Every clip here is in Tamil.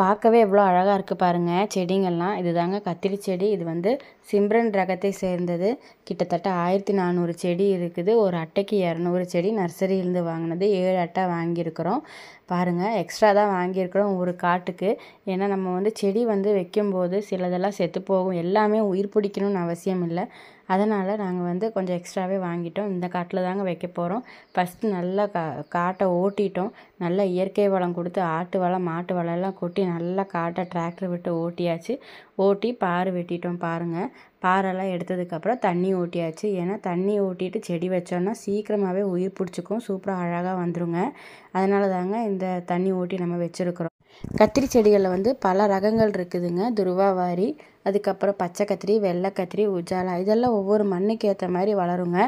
பார்க்கவே எவ்வளோ அழகாக இருக்குது பாருங்கள் செடிங்கள்லாம். இது தாங்க கத்திரி செடி. இது வந்து சிம்ரன் ரகத்தை சேர்ந்தது. கிட்டத்தட்ட ஆயிரத்தி நானூறு செடி இருக்குது. ஒரு அட்டைக்கு இரநூறு செடி நர்சரியிலேருந்து வாங்கினது. ஏழு அட்டை வாங்கியிருக்கிறோம். பாருங்கள் எக்ஸ்ட்ரா தான் வாங்கியிருக்கிறோம் ஒரு காட்டுக்கு. ஏன்னா நம்ம வந்து செடி வந்து வைக்கும்போது சிலதெல்லாம் செத்து போகும். எல்லாமே உயிர் பிடிக்கணும்னு அவசியம் இல்லை. அதனால் நாங்கள் வந்து கொஞ்சம் எக்ஸ்ட்ராவே வாங்கிட்டோம். இந்த காட்டில் தாங்க வைக்க போகிறோம் ஃபஸ்ட்டு நல்லா கா காட்டை ஓட்டிட்டோம். நல்லா இயற்கை வளம் கொடுத்து ஆட்டு வளம் மாட்டு வளம் எல்லாம் கொட்டி நல்லா காட்டை டிராக்டர் விட்டு ஓட்டியாச்சு. ஓட்டி பாரு வெட்டிட்டோம் பாருங்கள் பாறைலாம் எடுத்ததுக்கப்புறம் தண்ணி ஊட்டியாச்சு. ஏன்னா தண்ணி ஊட்டிட்டு செடி வச்சோன்னா சீக்கிரமாகவே உயிர் பிடிச்சிக்கும். சூப்பராக அழகாக வந்துருங்க. அதனால தாங்க இந்த தண்ணி ஊட்டி நம்ம வச்சுருக்குறோம். கத்திரி செடிகளில் வந்து பல ரகங்கள் இருக்குதுங்க. துருவாவாரி அதுக்கப்புறம் பச்சை கத்திரி வெள்ளை கத்திரி உஜாலா. இதெல்லாம் ஒவ்வொரு மண்ணுக்கு ஏற்ற மாதிரி வளருங்க.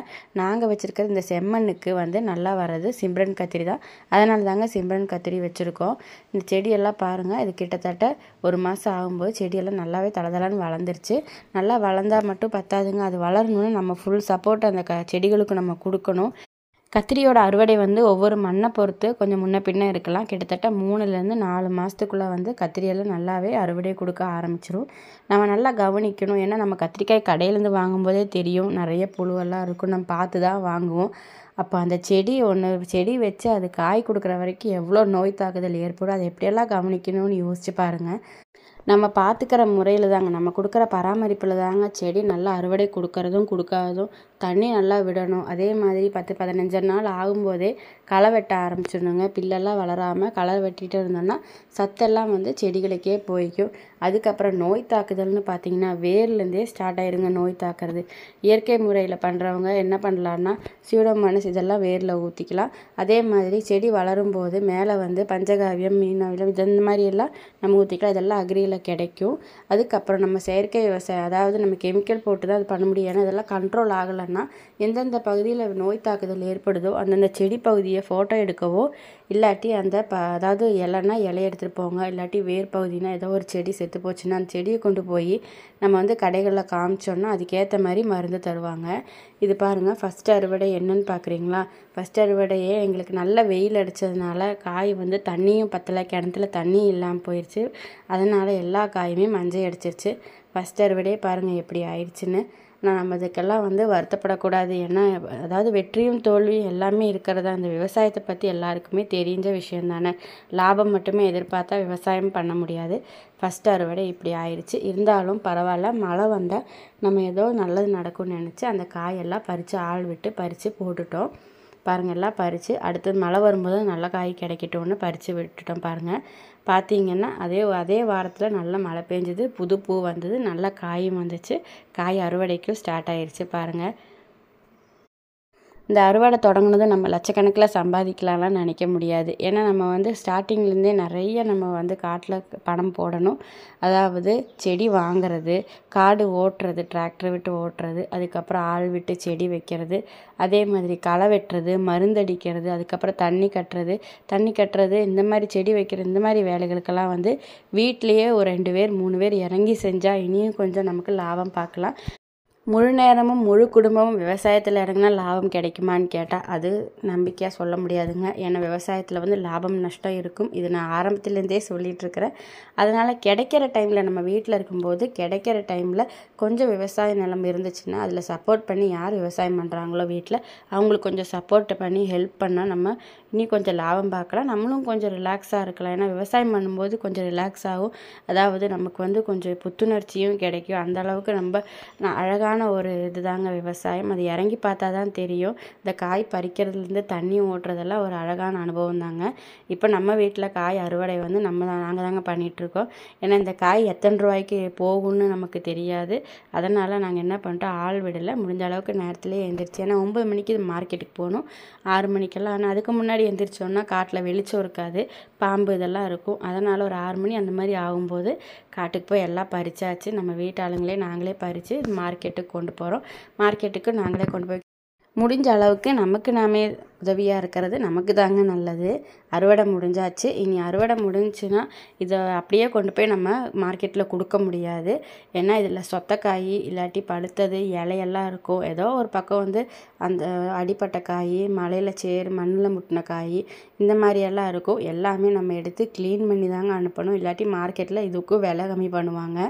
நாங்கள் வச்சுருக்கிறது இந்த செம்மண்ணுக்கு வந்து நல்லா வர்றது சிம்ரன் கத்திரி தான். அதனால தாங்க சிம்ரன் கத்திரி வச்சுருக்கோம். இந்த செடியெல்லாம் பாருங்கள் இது கிட்டத்தட்ட ஒரு மாதம் ஆகும்போது செடியெல்லாம் நல்லாவே தளதளன்னு வளர்ந்துருச்சு. நல்லா வளர்ந்தால் மட்டும் பத்தாதுங்க. அது வளரணும்னு நம்ம ஃபுல் சப்போர்ட் அந்த க செடிகளுக்கு நம்ம கொடுக்கணும். கத்திரியோட அறுவடை வந்து ஒவ்வொரு மண்ணை பொறுத்து கொஞ்சம் முன்ன பின்ன இருக்கலாம். கிட்டத்தட்ட மூணுலேருந்து நாலு மாதத்துக்குள்ளே வந்து கத்திரியெல்லாம் நல்லாவே அறுவடை கொடுக்க ஆரம்பிச்சிரும். நம்ம நல்லா கவனிக்கணும். ஏன்னா நம்ம கத்திரிக்காய் கடையிலேருந்து வாங்கும்போதே தெரியும். நிறைய புழுவெல்லாம் இருக்கும். நம்ம பார்த்து தான் வாங்குவோம். அப்போ அந்த செடி ஒன்று செடி வச்சு அது காய் கொடுக்குற வரைக்கும் எவ்வளோ நோய் தாக்குதல் ஏற்படும் அதை எப்படியெல்லாம் கவனிக்கணும்னு யோசிச்சு பாருங்கள் நம்ம பார்த்துக்கிற முறையில் தாங்க. நம்ம கொடுக்குற பராமரிப்பில் தாங்க செடி நல்லா அறுவடை கொடுக்கறதும் கொடுக்காததும் தண்ணி நல்லா விடணும். அதே மாதிரி பத்து பதினஞ்சு நாள் ஆகும்போதே களை வெட்ட ஆரம்பிச்சிடணுங்க. பில்லெல்லாம் வளராமல் களை வெட்டிகிட்டு இருந்தோம்னா சத்தெல்லாம் வந்து செடிகளுக்கே போய்க்கும். அதுக்கப்புறம் நோய் தாக்குதல்னு பார்த்தீங்கன்னா வேர்லேருந்தே ஸ்டார்ட் ஆயிருங்க நோய் தாக்குறது. இயற்கை முறையில் பண்ணுறவங்க என்ன பண்ணலான்னா சூடோமோனஸ் இதெல்லாம் வேரில் ஊற்றிக்கலாம் அதே மாதிரி செடி வளரும் போது மேலே வந்து பஞ்சகாவியம் மீனாவியம் இது இந்த மாதிரி எல்லாம் நம்ம ஊற்றிக்கலாம் இதெல்லாம் அக்ரியில் கிடைக்கும். அதுக்கப்புறம் நம்ம செயற்கை விவசாயம் அதாவது நம்ம கெமிக்கல் போட்டு தான் அது பண்ண முடியும். ஏன்னா இதெல்லாம் கண்ட்ரோல் ஆகலைன்னா எந்தெந்த பகுதியில் நோய் தாக்குதல் ஏற்படுதோ அந்தந்த செடி பகுதியை ஃபோட்டோ எடுக்கவோ இல்லாட்டி அந்த ப அதாவது இலைன்னா இலைய எடுத்துகிட்டு போங்க இல்லாட்டி வேர் பகுதினா ஏதோ ஒரு செடி செத்து போச்சுன்னா அந்த செடியை கொண்டு போய் நம்ம வந்து கடைகளில் காமிச்சோன்னா அதுக்கேற்ற மாதிரி மருந்து தருவாங்க. இது பாருங்கள் ஃபஸ்ட் அறுவடை என்னன்னு பார்க்குறீங்களா ஃபஸ்ட் அறுவடையே எங்களுக்கு நல்ல வெயில் அடித்ததுனால காய் வந்து தண்ணியும் பத்தலை கிணத்துல தண்ணி இல்லாமல் போயிடுச்சு அதனால் எல்லா காயுமே மஞ்சள் அடிச்சிருச்சு. ஃபஸ்ட் அறுவடையே பாருங்கள் எப்படி ஆயிடுச்சுன்னு. நான் நம்ம இதுக்கெல்லாம் வந்து வருத்தப்படக்கூடாது. ஏன்னா அதாவது வெற்றியும் தோல்வியும் எல்லாமே இருக்கிறதா? அந்த விவசாயத்தை பற்றி எல்லாருக்குமே தெரிஞ்ச விஷயம் தானே லாபம் மட்டுமே எதிர்பார்த்தா விவசாயம் பண்ண முடியாது. ஃபஸ்ட் அறுவடை இப்படி ஆயிடுச்சு இருந்தாலும் பரவாயில்ல. மழை வந்தால் நம்ம ஏதோ நல்லது நடக்கும்னு நினச்சி அந்த காயெல்லாம் பறித்து ஆள் விட்டு பறித்து போட்டுட்டோம். பாருங்கள் எல்லாம் பறித்து அடுத்தது மழை வரும்போது நல்ல காய் கிடைக்கட்டும்னு பறித்து விட்டுட்டோம் பாருங்கள் பார்த்தீங்கன்னா அதே அதே வாரத்தில் நல்ல மழை பெஞ்சது புது பூ வந்தது நல்ல காயும் வந்துச்சு. காய் அறுவடைக்கும் ஸ்டார்ட் ஆயிடுச்சு பாருங்கள் இந்த அறுவடை தொடங்கினதும் நம்ம லட்சக்கணக்கில் சம்பாதிக்கலாம்லாம் நினைக்க முடியாது. ஏன்னா நம்ம வந்து ஸ்டார்டிங்லேருந்தே நிறைய நம்ம வந்து காட்டில் பணம் போடணும். அதாவது செடி வாங்குறது காடு ஓட்டுறது டிராக்டர் விட்டு ஓட்டுறது அதுக்கப்புறம் ஆள் விட்டு செடி வைக்கிறது அதே மாதிரி களை வெட்டுறது மருந்தடிக்கிறது அதுக்கப்புறம் தண்ணி கட்டுறது. தண்ணி கட்டுறது இந்த மாதிரி செடி வைக்கிறது இந்த மாதிரி வேலைகளுக்கெல்லாம் வந்து வீட்லேயே ஒரு ரெண்டு பேர் மூணு பேர் இறங்கி செஞ்சால் இனியும் கொஞ்சம் நமக்கு லாபம் பார்க்கலாம். முழு நேரமும் முழு குடும்பமும் விவசாயத்தில் இறங்கினா லாபம் கிடைக்குமான்னு கேட்டால் அது நம்பிக்கையாக சொல்ல முடியாதுங்க. ஏன்னா விவசாயத்தில் வந்து லாபம் நஷ்டம் இருக்கும். இது நான் ஆரம்பத்துலேருந்தே சொல்லிகிட்ருக்கிறேன் அதனால் கிடைக்கிற டைமில் நம்ம வீட்டில் இருக்கும்போது கிடைக்கிற டைமில் கொஞ்சம் விவசாய நிலம் இருந்துச்சுன்னா அதில் சப்போர்ட் பண்ணி யார் விவசாயம் பண்ணுறாங்களோ வீட்டில் அவங்களுக்கு கொஞ்சம் சப்போர்ட் பண்ணி ஹெல்ப் பண்ணால் நம்ம இன்னும் கொஞ்சம் லாபம் பார்க்கலாம். நம்மளும் கொஞ்சம் ரிலாக்ஸாக இருக்கலாம். ஏன்னா விவசாயம் பண்ணும்போது கொஞ்சம் ரிலாக்ஸ் ஆகும். அதாவது நமக்கு வந்து கொஞ்சம் புத்துணர்ச்சியும் கிடைக்கும். அந்த அளவுக்கு நம்ம அழகான ஒரு இதுதாங்க விவசாயம். அது இறங்கி பார்த்தா தான் தெரியும். இந்த காய் பறிக்கிறதுலேருந்து தண்ணி ஓட்டுறதெல்லாம் ஒரு அழகான அனுபவம் தாங்க இப்போ நம்ம வீட்டில் காய் அறுவடை வந்து நம்ம தான் நாங்கள் தாங்க பண்ணிகிட்ருக்கோம். ஏன்னா இந்த காய் எத்தனை ரூபாய்க்கு போகும்னு நமக்கு தெரியாது. அதனால் நாங்கள் என்ன பண்ணிட்டோம் ஆள் விடலை. முடிஞ்ச அளவுக்கு நேரத்துலேயே எழுந்திரிச்சு ஏன்னா ஒம்பது மணிக்கு மார்க்கெட்டுக்கு போகணும். ஆறு மணிக்கெல்லாம் ஆனால் அதுக்கு முன்னாடி எழுந்திரிச்சோன்னா காட்டில் வெளிச்சம் இருக்காது. பாம்பு இதெல்லாம் இருக்கும். அதனால் ஒரு ஆறு மணி அந்த மாதிரி ஆகும்போது காட்டுக்கு போய் எல்லாம் பறிச்சாச்சு. நம்ம வீட்டாளுங்களே நாங்களே பறித்து மார்க்கெட்டுக்கு கொண்டு போகிறோம் மார்க்கெட்டுக்கு நாங்களே கொண்டு போய் முடிஞ்ச அளவுக்கு நமக்கு நாமே உதவியாக இருக்கிறது நமக்கு தாங்க நல்லது. அறுவடை முடிஞ்சாச்சு. இனி அறுவடை முடிஞ்சுன்னா இதை அப்படியே கொண்டு போய் நம்ம மார்க்கெட்டில் கொடுக்க முடியாது. ஏன்னா இதில் சொத்தக்காய் இல்லாட்டி பழுத்தது இலையெல்லாம் இருக்கும் ஏதோ ஒரு பக்கம் வந்து அந்த அடிப்பட்ட காய் மலையில் சேர் மண்ணில் முட்டின காய் இந்த மாதிரியெல்லாம் இருக்கும் எல்லாமே நம்ம எடுத்து க்ளீன் பண்ணி தாங்க அனுப்பணும். இல்லாட்டி மார்க்கெட்டில் இதுக்கும் விலை கம்மி பண்ணுவாங்க.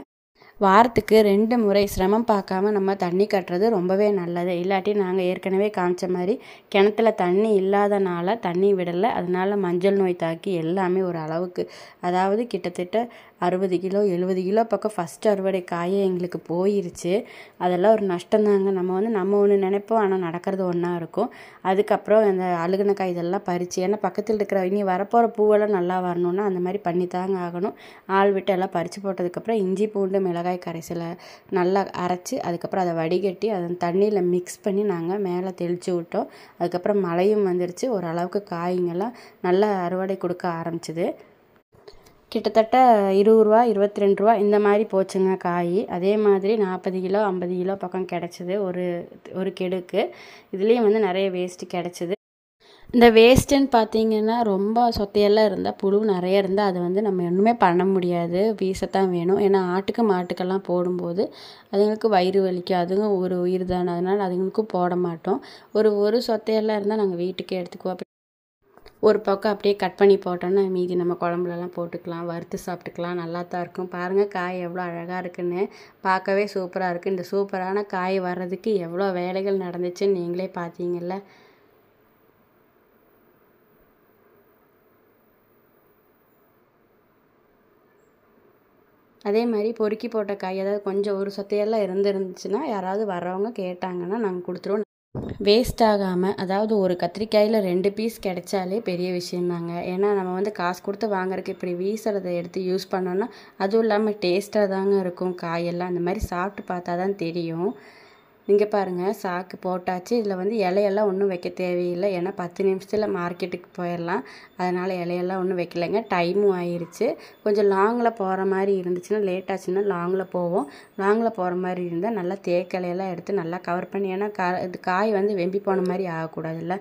வாரத்துக்கு ரெண்டு முறை சிரமம் பார்க்காம நம்ம தண்ணி கட்டுறது ரொம்பவே நல்லது. இல்லாட்டி நாங்கள் ஏற்கனவே காமிச்ச மாதிரி கிணத்துல தண்ணி இல்லாதனால தண்ணி விடலை. அதனால் மஞ்சள் நோய் தாக்கி எல்லாமே ஒரு அளவுக்கு. அதாவது கிட்டத்தட்ட அறுபது கிலோ எழுபது கிலோ பக்கம் ஃபஸ்ட் அறுவடை காயே எங்களுக்கு போயிருச்சு. அதெல்லாம் ஒரு நஷ்டம்தாங்க. நம்ம வந்து நம்ம ஒன்று நினைப்போம் ஆனால் நடக்கிறது ஒன்றா இருக்கும். அதுக்கப்புறம் அந்த அழுகுன காய் இதெல்லாம் பறித்து ஏன்னா பக்கத்தில் இருக்கிற இனி வரப்போகிற பூவெல்லாம் நல்லா வரணும்னா அந்த மாதிரி பண்ணி தாங்க ஆகணும். ஆள் விட்டு எல்லாம் பறித்து போட்டதுக்கப்புறம் இஞ்சி பூண்டு மிளகாய் கரைசலை நல்லா அரைச்சி அதுக்கப்புறம் அதை வடிகட்டி அதை தண்ணியில் மிக்ஸ் பண்ணி நாங்கள் மேலே தெளித்து விட்டோம். அதுக்கப்புறம் மழையும் வந்துருச்சு. ஓரளவுக்கு காய்ங்கெல்லாம் நல்லா அறுவடை கொடுக்க ஆரம்பிச்சிது. கிட்டத்தட்ட இருபது ரூபா இருபத்தி ரெண்டு ரூபா இந்த மாதிரி போச்சுங்க காய். அதே மாதிரி நாற்பது கிலோ ஐம்பது கிலோ பக்கம் கிடச்சிது ஒரு ஒரு கெடுக்கு. இதுலேயும் வந்து நிறைய வேஸ்ட்டு கிடச்சிது. இந்த வேஸ்ட்டுன்னு பார்த்தீங்கன்னா ரொம்ப சொத்தையெல்லாம் இருந்தால் புழு நிறைய இருந்தால் அது வந்து நம்ம ஒன்றுமே பண்ண முடியாது. வீசத்தான் வேணும். ஏன்னா ஆட்டுக்கு மாட்டுக்கெல்லாம் போடும்போது அதுங்களுக்கு வயிறு வலிக்கும். அதுங்க ஒரு உயிர் தானே. அதனால் அதுங்களுக்கும் போட மாட்டோம். ஒரு ஒரு சொத்தையெல்லாம் இருந்தால் நாங்கள் வீட்டுக்கு எடுத்துக்குவோம். ஒரு பக்கம் அப்படியே கட் பண்ணி போட்டோன்னா மீதி நம்ம குழம்புலலாம் போட்டுக்கலாம் வறுத்து சாப்பிட்டுக்கலாம் நல்லா தான் இருக்கும். பாருங்கள் காய் எவ்வளோ அழகாக இருக்குன்னு. பார்க்கவே சூப்பராக இருக்குது இந்த சூப்பரான காய் வர்றதுக்கு எவ்வளோ வேலைகள் நடந்துச்சுன்னு நீங்களே பார்த்தீங்கல்ல. அதே மாதிரி பொறுக்கி போட்ட காய் அதாவது கொஞ்சம் ஒரு சொத்தையெல்லாம் இருந்துருந்துச்சுன்னா யாராவது வர்றவங்க கேட்டாங்கன்னா நாங்கள் கொடுத்துருவோம். வேஸ்ட் ஆகாமல் அதாவது ஒரு கத்திரிக்காயில் ரெண்டு பீஸ் கிடைச்சாலே பெரிய விஷயந்தாங்க ஏன்னா நம்ம வந்து காசு கொடுத்து வாங்குறதுக்கு இப்படி வீசுறதை எடுத்து யூஸ் பண்ணோன்னா அதுவும் இல்லாமல் டேஸ்ட்டாக தாங்க இருக்கும். காயெல்லாம் அந்த மாதிரி சாப்பிட்டு பார்த்தா தான் தெரியும். இங்கே பாருங்கள் சாக்கு போட்டாச்சு. இதில் வந்து இலையெல்லாம் ஒன்றும் வைக்க தேவையில்லை. ஏன்னா பத்து நிமிஷத்தில் மார்க்கெட்டுக்கு போயிடலாம். அதனால் இலையெல்லாம் ஒன்றும் வைக்கலைங்க. டைமும் ஆயிடுச்சு கொஞ்சம் லாங்கில் போகிற மாதிரி இருந்துச்சுன்னா லேட் ஆச்சுன்னா லாங்கில் போவோம். லாங்கில் போகிற மாதிரி இருந்தால் நல்லா தேக்கலையெல்லாம் எடுத்து நல்லா கவர் பண்ணி ஏன்னா கா இது காய் வந்து வெம்பி போன மாதிரி ஆகக்கூடாதுல்ல.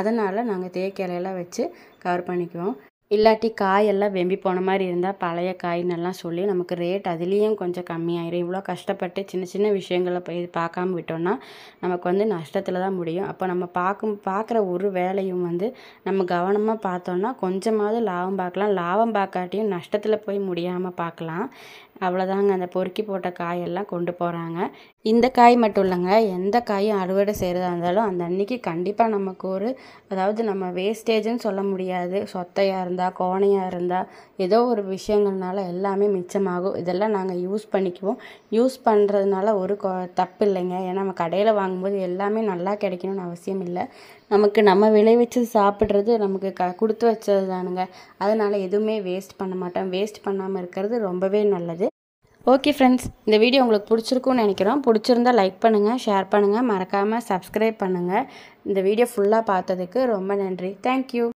அதனால் நாங்கள் தேக்கிலையெல்லாம் வச்சு கவர் பண்ணிக்குவோம். இல்லாட்டி காயெல்லாம் வெம்பி போன மாதிரி இருந்தால் பழைய காயின்னெல்லாம் சொல்லி நமக்கு ரேட் அதுலேயும் கொஞ்சம் கம்மியாயிரும். இவ்வளோ கஷ்டப்பட்டு சின்ன சின்ன விஷயங்களை போய் பார்க்காம விட்டோம்னா நமக்கு வந்து நஷ்டத்தில் தான் முடியும். அப்போ நம்ம பார்க்கும் பார்க்குற ஒரு வேலையும் வந்து நம்ம கவனமாக பார்த்தோன்னா கொஞ்சமாவது லாபம் பார்க்கலாம். லாபம் பார்க்காட்டியும் நஷ்டத்தில் போய் முடியாமல் பார்க்கலாம். அவ்வளோதாங்க அந்த பொறுக்கி போட்ட காயெல்லாம் கொண்டு போகிறாங்க இந்த காய் மட்டும் இல்லைங்க. எந்த காயும் அறுவடை செய்கிறதா இருந்தாலும் அந்த அன்னைக்கு கண்டிப்பாக நமக்கு ஒரு அதாவது நம்ம வேஸ்டேஜ்னு சொல்ல முடியாது. சொத்தையாக இருந்தால் கோணையாக இருந்தால் ஏதோ ஒரு விஷயங்கள்னால எல்லாமே மிச்சமாகும். இதெல்லாம் நாங்கள் யூஸ் பண்ணிக்குவோம். யூஸ் பண்ணுறதுனால ஒரு கொ தப்பு இல்லைங்க ஏன்னா நம்ம கடையில் வாங்கும்போது எல்லாமே நல்லா கிடைக்கணும்னு அவசியம் இல்லை. நமக்கு நம்ம விளைவிச்சு சாப்பிட்றது நமக்கு க கொடுத்து வச்சது தானுங்க அதனால் எதுவுமே வேஸ்ட் பண்ண மாட்டோம். வேஸ்ட் பண்ணாமல் இருக்கிறது ரொம்பவே நல்லது. ஓகே ஃப்ரெண்ட்ஸ் இந்த வீடியோ உங்களுக்கு பிடிச்சிருக்கும்னு நினைக்கிறோம். பிடிச்சிருந்தா லைக் பண்ணுங்கள் ஷேர் பண்ணுங்கள் மறக்காமல் சப்ஸ்கிரைப் பண்ணுங்கள் இந்த வீடியோ ஃபுல்லாக பார்த்ததுக்கு ரொம்ப நன்றி. தேங்க்யூ